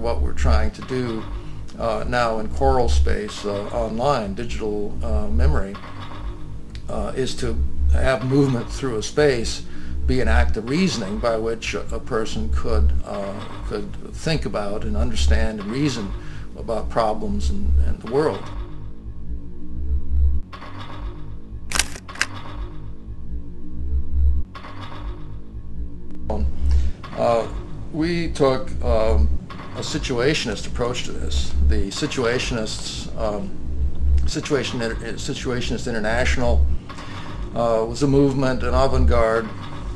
what we're trying to do uh, now in Coral space, uh, online, digital uh, memory, uh, is to have movement through a space be an act of reasoning by which a, person could uh, could think about and understand and reason about problems and, and the world. Uh, we took um, a situationist approach to this. The Situationists, um, Situation, Situationist International uh, was a movement, an avant-garde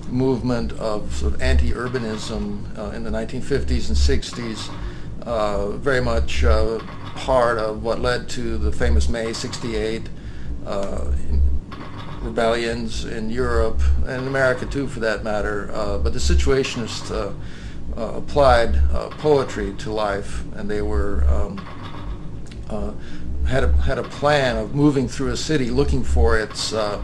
movement of, sort of anti-urbanism uh, in the 1950s and 60s, uh, very much uh, part of what led to the famous May 68 uh, rebellions in Europe and America too for that matter. Uh, but the Situationists applied poetry to life and they were um, had a, had a plan of moving through a city looking for its uh,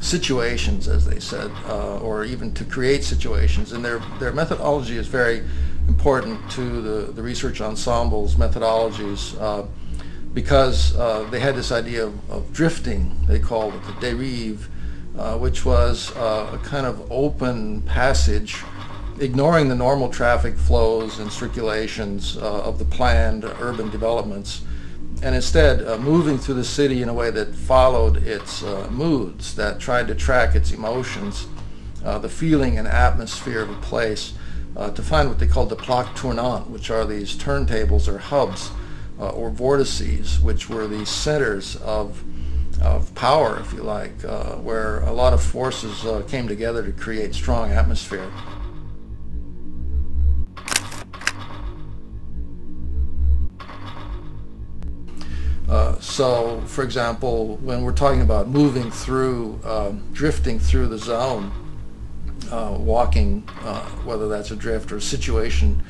situations, as they said, uh, or even to create situations. And their, their methodology is very important to the, the research ensemble's methodologies uh, because uh, they had this idea of, of, drifting, they called it the dérive, uh, which was uh, a kind of open passage ignoring the normal traffic flows and circulations uh, of the planned urban developments and instead uh, moving through the city in a way that followed its uh, moods, that tried to track its emotions, uh, the feeling and atmosphere of a place, uh, to find what they called the plaque tournante, which are these turntables or hubs uh, or vortices, which were the centers of of power, if you like, where a lot of forces came together to create strong atmosphere. So, for example, when we're talking about moving through, um, drifting through the zone, uh, walking, uh, whether that's a drift or a situation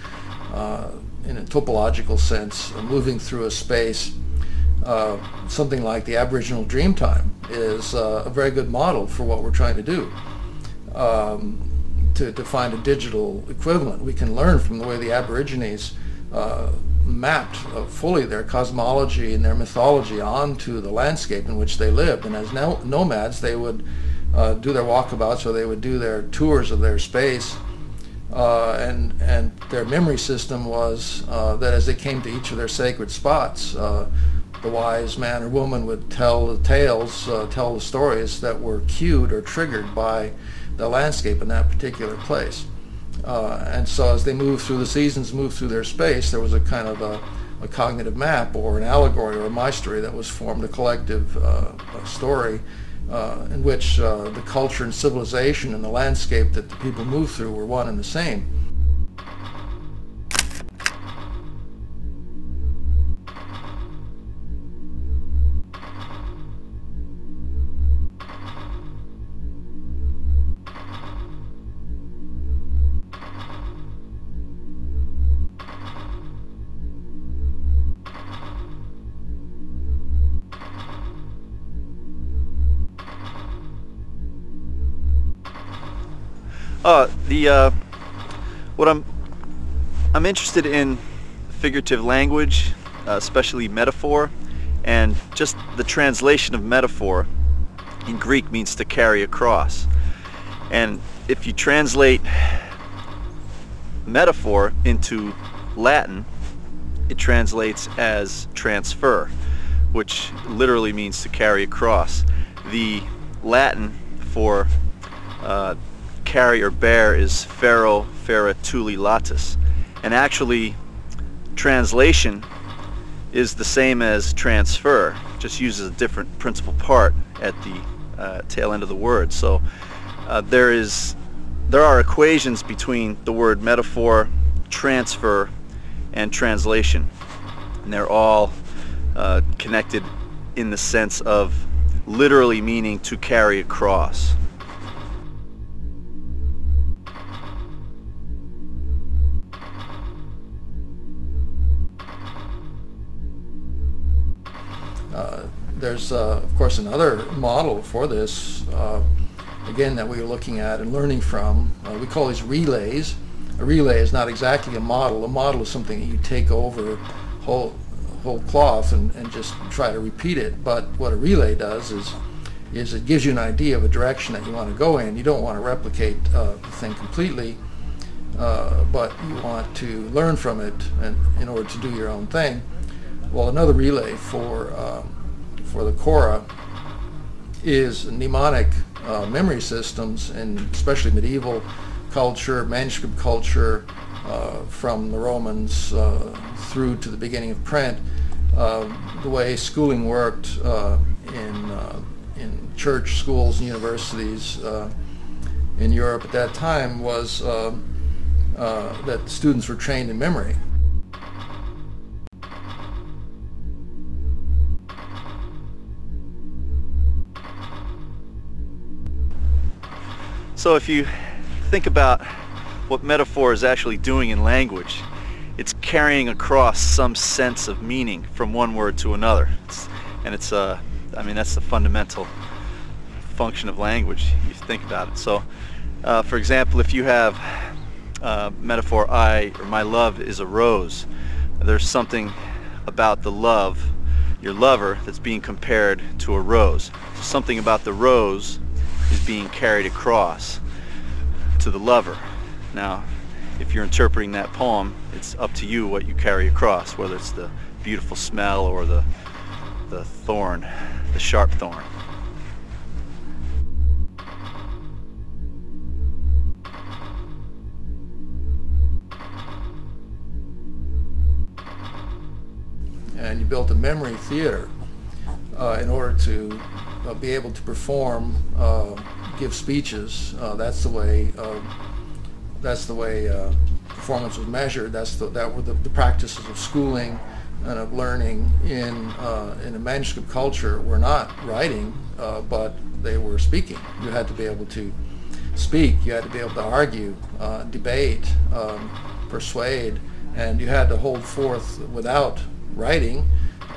uh, in a topological sense, uh, moving through a space, something like the Aboriginal Dreamtime is a very good model for what we're trying to do. Um, to, to find a digital equivalent. We can learn from the way the Aborigines mapped uh, fully their cosmology and their mythology onto the landscape in which they lived. And as no- nomads, they would uh, do their walkabouts or they would do their tours of their space. Uh, and, and their memory system was uh, that as they came to each of their sacred spots, uh, the wise man or woman would tell the tales, uh, tell the stories that were cued or triggered by the landscape in that particular place. Uh, and so as they moved through the seasons, moved through their space, there was a kind of a, a cognitive map or an allegory or a mystery that was formed, a collective uh, a story uh, in which uh, the culture and civilization and the landscape that the people moved through were one and the same. Uh, the uh, what I'm I'm interested in figurative language, uh, especially metaphor, and just the translation of metaphor in Greek means to carry across. And if you translate metaphor into Latin, it translates as transfer, which literally means to carry across. The Latin for uh, carry or bear is fero ferre tuli latus. And actually, translation is the same as transfer, just uses a different principal part at the uh, tail end of the word. So uh, there is there are equations between the word metaphor, transfer, and translation. And they're all uh, connected in the sense of literally meaning to carry across. There's, uh, of course, another model for this, uh, again, that we are looking at and learning from. Uh, we call these relays. a relay is not exactly a model. A model is something that you take over whole whole cloth and, and just try to repeat it. But what a relay does is is it gives you an idea of a direction that you want to go in. You don't want to replicate uh, the thing completely, uh, but you want to learn from it and in order to do your own thing. Well, another relay for um, for the chora is mnemonic uh, memory systems, and especially medieval culture, manuscript culture, uh, from the Romans uh, through to the beginning of print. Uh, the way schooling worked uh, in in church schools and universities in Europe at that time was that students were trained in memory. So if you think about what metaphor is actually doing in language, it's carrying across some sense of meaning from one word to another. It's, and it's, uh, I mean, that's the fundamental function of language, you think about it. So, uh, for example, if you have uh, metaphor, I, or my love is a rose, there's something about the love, your lover, that's being compared to a rose. So something about the rose is being carried across to the lover. Now, if you're interpreting that poem, it's up to you what you carry across, whether it's the beautiful smell or the, the thorn, the sharp thorn. And you built a memory theater uh, in order to uh, be able to perform, uh, give speeches. Uh, that's the way. Uh, that's the way uh, performance was measured. That's the, that were the, the, practices of schooling and of learning in in a manuscript culture. Were not writing, but they were speaking. You had to be able to speak. You had to be able to argue, debate, um, persuade, and you had to hold forth without writing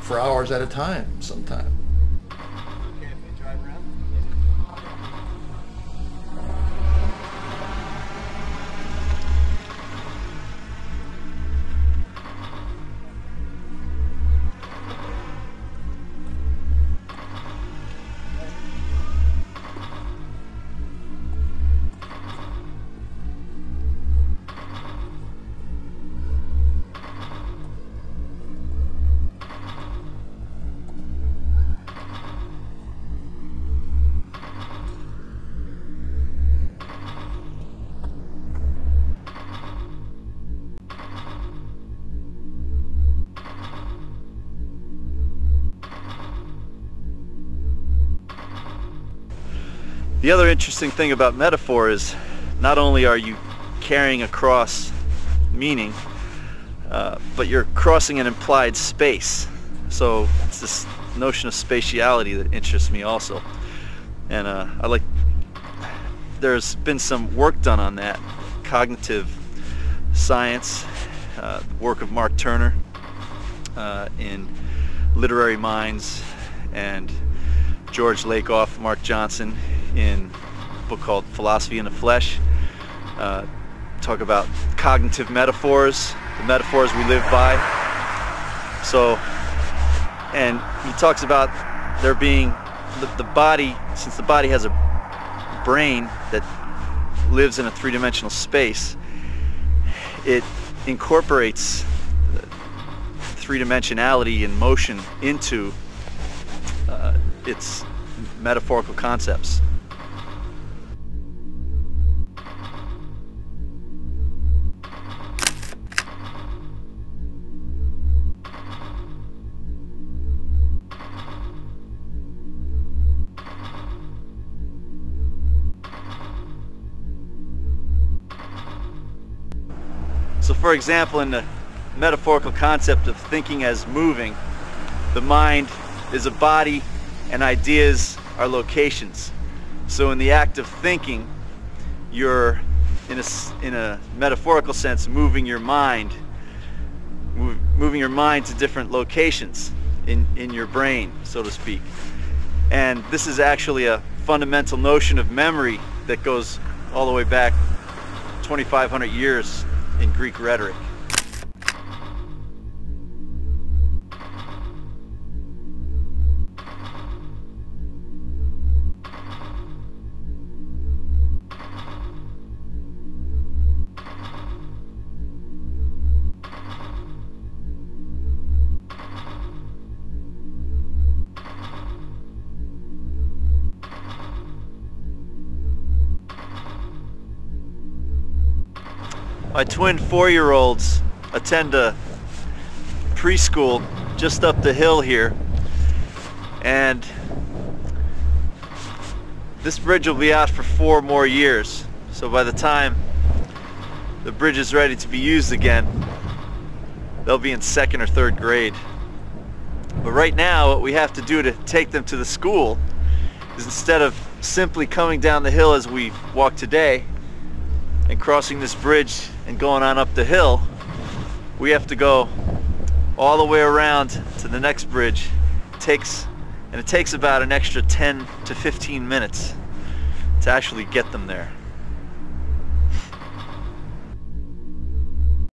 for hours at a time sometimes. The other interesting thing about metaphor is not only are you carrying across meaning, uh, but you're crossing an implied space. So it's this notion of spatiality that interests me also. And uh, I like, there's been some work done on that, cognitive science, uh, work of Mark Turner uh, in Literary Minds and George Lakoff, Mark Johnson in a book called Philosophy in the Flesh. Uh, talk about cognitive metaphors, the metaphors we live by. So, and he talks about there being the, the body, since the body has a brain that lives in a three-dimensional space, it incorporates three-dimensionality and motion into uh, its metaphorical concepts. So for example, in the metaphorical concept of thinking as moving, the mind is a body and ideas are locations. So in the act of thinking, you're in a, in a metaphorical sense moving your mind, move, moving your mind to different locations in, in your brain, so to speak. And this is actually a fundamental notion of memory that goes all the way back 2,500 years in Greek rhetoric. My twin four-year-olds attend a preschool just up the hill here. And this bridge will be out for four more years. So by the time the bridge is ready to be used again they'll be in second or third grade. But right now what we have to do to take them to the school is instead of simply coming down the hill as we walk today and crossing this bridge and going on up the hill, we have to go all the way around to the next bridge. It takes, and it takes about an extra 10 to 15 minutes to actually get them there.